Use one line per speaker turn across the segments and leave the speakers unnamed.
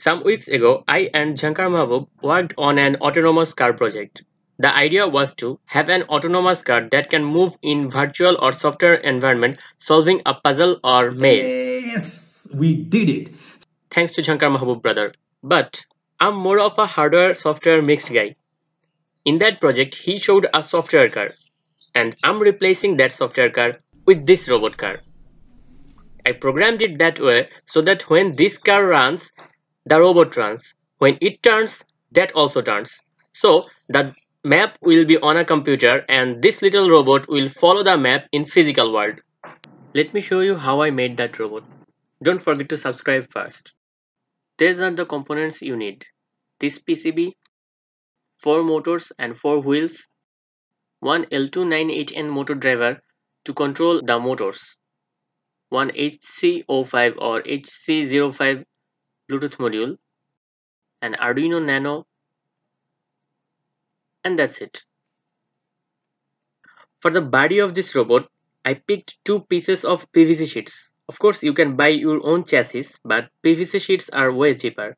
Some weeks ago, I and Jhankar Mahbub worked on an autonomous car project. The idea was to have an autonomous car that can move in virtual or software environment solving a puzzle or maze.
Yes, we did it.
Thanks to Jhankar Mahbub brother. But I'm more of a hardware software mixed guy. In that project, he showed a software car, and I'm replacing that software car with this robot car. I programmed it that way so that when this car runs, the robot runs. When it turns, that also turns. So the map will be on a computer and this little robot will follow the map in physical world. Let me show you how I made that robot. Don't forget to subscribe first. These are the components you need. This PCB, 4 motors and 4 wheels, one L298N motor driver to control the motors, one HC05 or HC05 Bluetooth module, an Arduino Nano, and that's it. For the body of this robot, I picked two pieces of PVC sheets. Of course, you can buy your own chassis, but PVC sheets are way cheaper.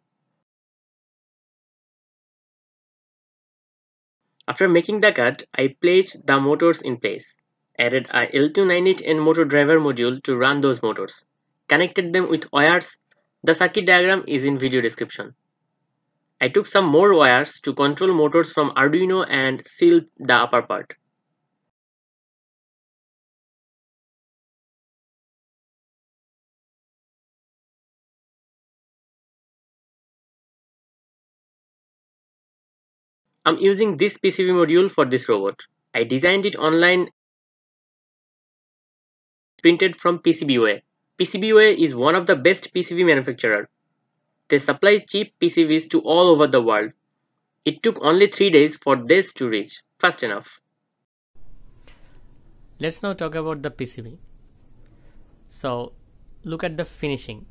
After making the cut, I placed the motors in place, added a L298N motor driver module to run those motors, connected them with wires, the circuit diagram is in video description. I took some more wires to control motors from Arduino and sealed the upper part. I'm using this PCB module for this robot. I designed it online printed from PCBWay. PCBWay is one of the best PCB manufacturer. They supply cheap PCBs to all over the world. It took only 3 days for this to reach. Fast enough. Let's now talk about the PCB. So look at the finishing.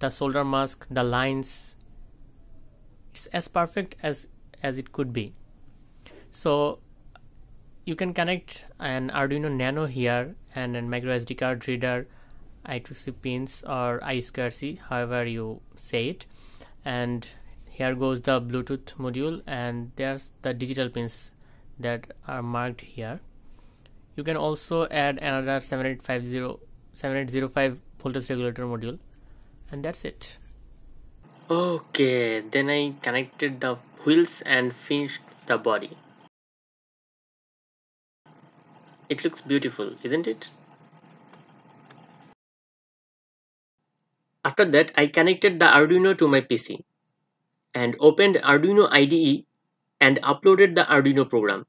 The solder mask, the lines, it's as perfect as as it could be so you can connect an Arduino Nano here and a micro SD card reader I2C pins or I2C however you say it. And here goes the Bluetooth module and there's the digital pins that are marked here. You can also add another 7850 7805 voltage regulator module and that's it. Okay then I connected the wheels and finished the body. It looks beautiful, isn't it? After that, I connected the Arduino to my PC and opened Arduino IDE and uploaded the Arduino program.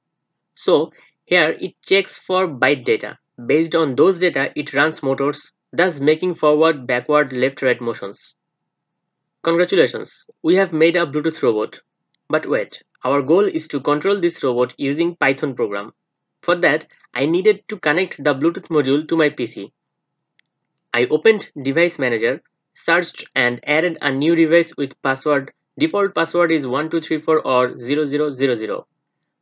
So here it checks for byte data. Based on those data, it runs motors, thus making forward, backward, left, right motions. Congratulations, we have made a Bluetooth robot. But wait, our goal is to control this robot using Python program. For that, I needed to connect the Bluetooth module to my PC. I opened Device Manager, searched and added a new device with password. Default password is 1234 or 0000.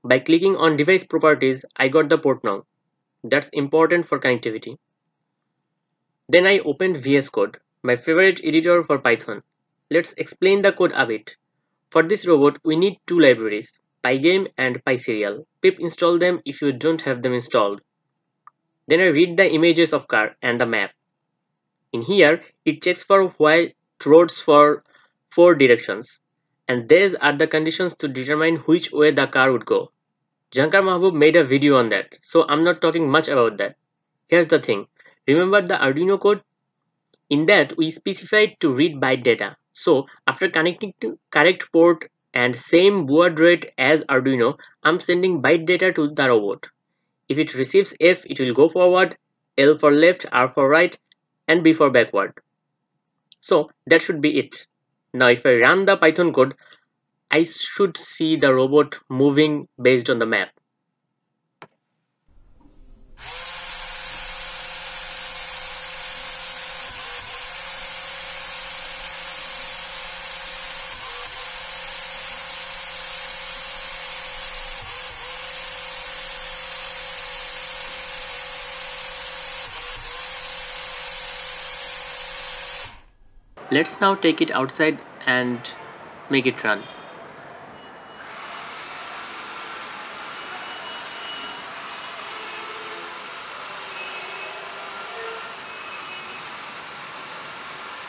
By clicking on device properties, I got the port now. That's important for connectivity. Then I opened VS Code, my favorite editor for Python. Let's explain the code a bit. For this robot, we need two libraries, Pygame and PySerial. pip install them if you don't have them installed. Then I read the images of car and the map. In here, it checks for white roads for four directions. And these are the conditions to determine which way the car would go. Jhankar Mahbub made a video on that, so I'm not talking much about that. Here's the thing. Remember the Arduino code? In that, we specified to read byte data. So after connecting to correct port and same baud rate as Arduino, I'm sending byte data to the robot. If it receives F, it will go forward, L for left, R for right, and B for backward. So that should be it. Now if I run the Python code, I should see the robot moving based on the map. let's now take it outside and make it run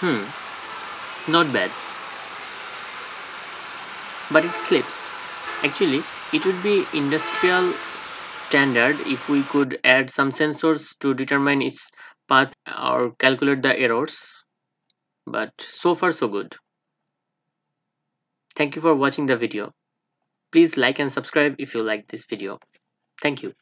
Hmm, not bad. But it slips. Actually, it would be industrial standard if we could add some sensors to determine its path or calculate the errors. But so far so good. Thank you for watching the video. Please like and subscribe if you like this video. Thank you.